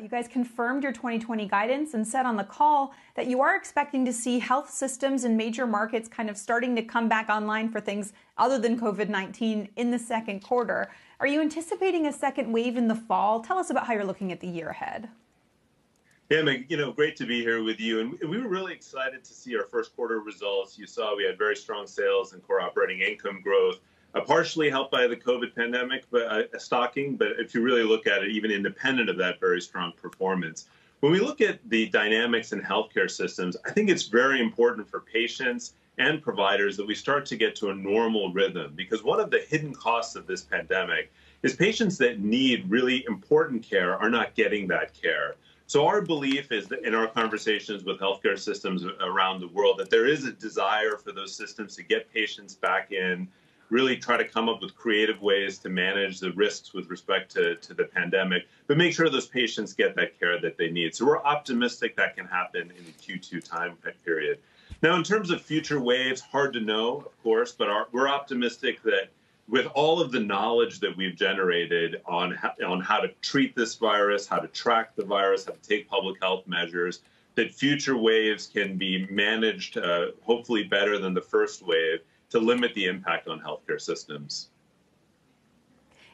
You guys confirmed your 2020 guidance and said on the call that you are expecting to see health systems in major markets kind of starting to come back online for things other than COVID 19 in the second quarter. Are you anticipating a second wave in the fall? Tell us about how you're looking at the year ahead. Yeah, Meg, you know, great to be here with you. And we were really excited to see our first quarter results. You saw we had very strong sales and core operating income growth uh, partially helped by the COVID pandemic, but uh, stocking. But if you really look at it, even independent of that very strong performance, when we look at the dynamics in healthcare systems, I think it's very important for patients and providers that we start to get to a normal rhythm because one of the hidden costs of this pandemic is patients that need really important care are not getting that care. So our belief is that in our conversations with healthcare systems around the world that there is a desire for those systems to get patients back in really try to come up with creative ways to manage the risks with respect to, to the pandemic, but make sure those patients get that care that they need. So we're optimistic that can happen in the Q2 time period. Now, in terms of future waves, hard to know, of course, but our, we're optimistic that with all of the knowledge that we've generated on how, on how to treat this virus, how to track the virus, how to take public health measures, that future waves can be managed uh, hopefully better than the first wave to limit the impact on healthcare systems.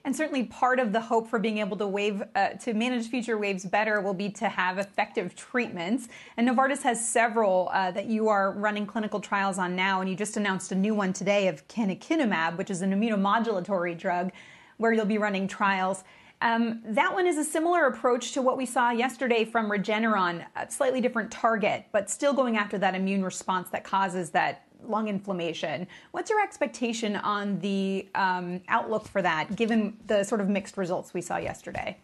And certainly, part of the hope for being able to wave uh, to manage future waves better will be to have effective treatments. And Novartis has several uh, that you are running clinical trials on now, and you just announced a new one today of canakinumab, which is an immunomodulatory drug, where you'll be running trials. Um, that one is a similar approach to what we saw yesterday from Regeneron, a slightly different target, but still going after that immune response that causes that lung inflammation. What's your expectation on the um, outlook for that, given the sort of mixed results we saw yesterday?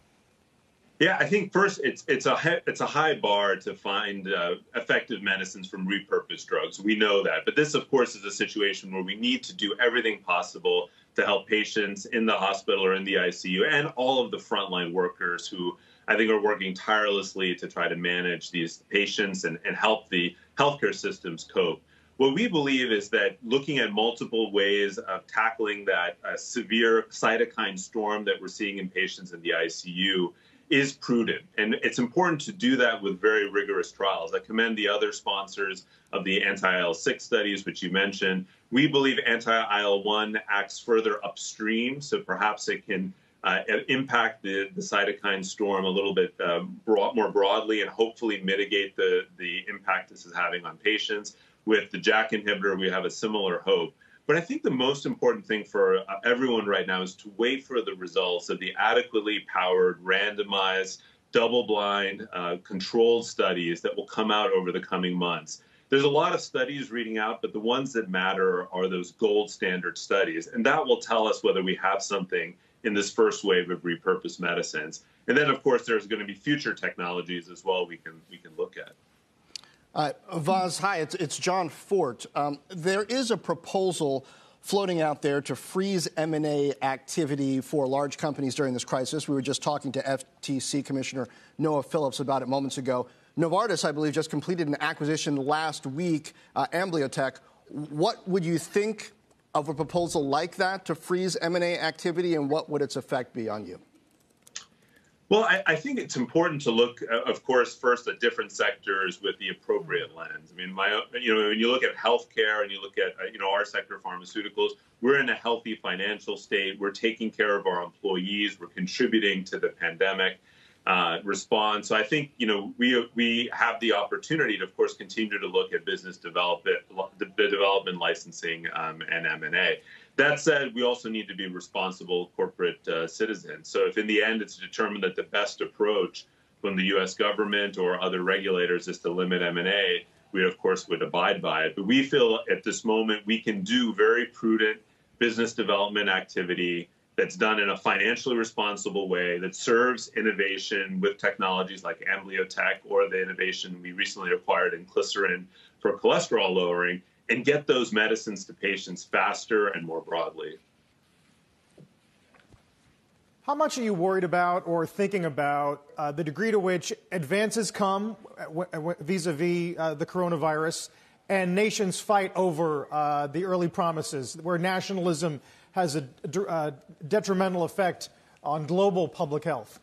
Yeah, I think first it's it's a it's a high bar to find uh, effective medicines from repurposed drugs. We know that, but this, of course, is a situation where we need to do everything possible to help patients in the hospital or in the ICU and all of the frontline workers who I think are working tirelessly to try to manage these patients and, and help the healthcare systems cope. What we believe is that looking at multiple ways of tackling that uh, severe cytokine storm that we're seeing in patients in the ICU is prudent. And it's important to do that with very rigorous trials. I commend the other sponsors of the anti IL 6 studies, which you mentioned. We believe anti IL 1 acts further upstream, so perhaps it can uh, impact the, the cytokine storm a little bit um, broad, more broadly and hopefully mitigate the, the impact this is having on patients with the JAK inhibitor, we have a similar hope. But I think the most important thing for uh, everyone right now is to wait for the results of the adequately powered, randomized, double blind, uh, controlled studies that will come out over the coming months. There's a lot of studies reading out, but the ones that matter are those gold standard studies. And that will tell us whether we have something in this first wave of repurposed medicines. And then, of course, there's going to be future technologies as well we can, we can look at. Uh, Vas, hi, it's, it's Jon Fortt. Um, there is a proposal floating out there to freeze M&A activity for large companies during this crisis. We were just talking to FTC Commissioner Noah Phillips about it moments ago. Novartis, I believe, just completed an acquisition last week, uh, Amblyotech. What would you think of a proposal like that to freeze M&A activity, and what would its effect be on you? Well, I, I, think it's important to look, uh, of course, first at different sectors with the appropriate lens. I mean, my, you know, when you look at healthcare and you look at, uh, you know, our sector, pharmaceuticals, we're in a healthy financial state. We're taking care of our employees. We're contributing to the pandemic uh, response. So I think, you know, we we have the opportunity to, of course, continue to look at business development, the development, licensing, um, and M and A. That said, we also need to be responsible corporate uh, citizens. So if in the end it's determined that the best approach from the U.S. government or other regulators is to limit M&A, we of course would abide by it. But we feel at this moment we can do very prudent business development activity that's done in a financially responsible way that serves innovation with technologies like Amblyotech or the innovation we recently acquired inclisiran for cholesterol lowering and get those medicines to patients faster and more broadly. How much are you worried about or thinking about uh, the degree to which advances come vis a vis the coronavirus and nations fight over uh, the early promises, where nationalism has a, a detrimental effect on global public health?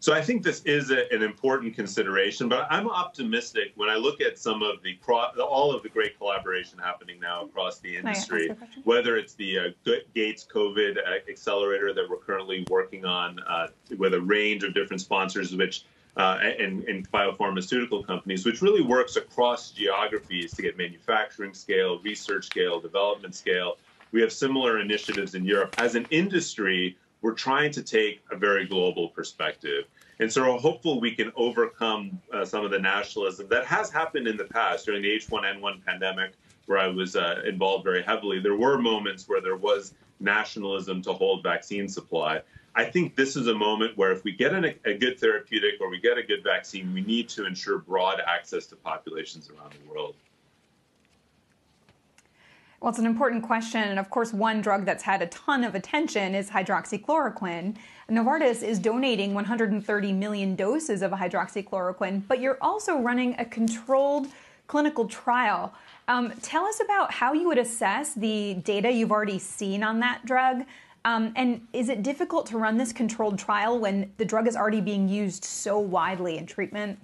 So I think this is a, an important consideration, but I'm optimistic when I look at some of the all of the great collaboration happening now across the industry. Whether it's the uh, Gates COVID uh, accelerator that we're currently working on uh, with a range of different sponsors, which uh, and, and, biopharmaceutical companies, which really works across geographies to get manufacturing scale, research scale, development scale. We have similar initiatives in Europe. As an industry, we're trying to take a very global perspective. And so we're hopeful we can overcome uh, some of the nationalism that has happened in the past during the H1N1 pandemic, where I was uh, involved very heavily. There were moments where there was nationalism to hold vaccine supply. I think this is a moment where if we get an, a good therapeutic or we get a good vaccine, we need to ensure broad access to populations around the world. Well, it's an important question. And of course, one drug that's had a ton of attention is hydroxychloroquine. Novartis is donating 130 million doses of hydroxychloroquine, but you're also running a controlled clinical trial. Um, tell us about how you would assess the data you've already seen on that drug. Um, and is it difficult to run this controlled trial when the drug is already being used so widely in treatment?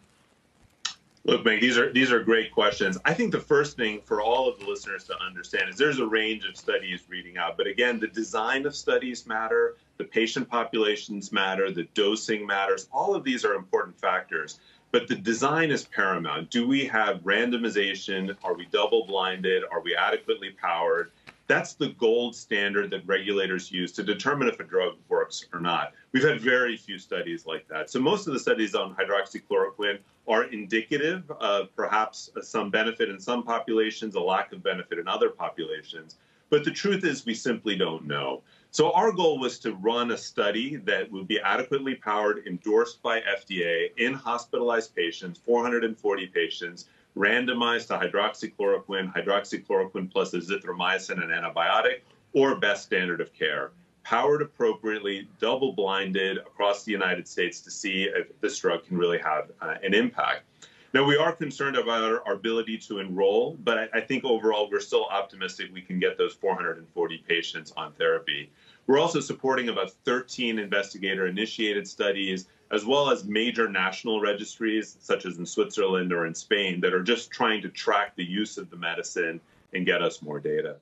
Look, Meg, these are these are great questions. I think the first thing for all of the listeners to understand is there's a range of studies reading out, but again, the design of studies matter, the patient populations matter, the dosing matters. All of these are important factors. But the design is paramount. Do we have randomization? Are we double blinded? Are we adequately powered? That's the gold standard that regulators use to determine if a drug works or not. We've had very few studies like that. So most of the studies on hydroxychloroquine are indicative of perhaps some benefit in some populations, a lack of benefit in other populations. But the truth is, we simply don't know. So our goal was to run a study that would be adequately powered, endorsed by FDA in hospitalized patients, 440 patients, randomized to hydroxychloroquine, hydroxychloroquine plus azithromycin, an antibiotic, or best standard of care. Powered appropriately, double blinded across the United States to see if this drug can really have uh, an impact. Now, we are concerned about our, our ability to enroll, but I, I, think overall we're still optimistic we can get those 440 patients on therapy. We're also supporting about 13 investigator initiated studies as well as major national registries, such as in Switzerland or in Spain, that are just trying to track the use of the medicine and get us more data.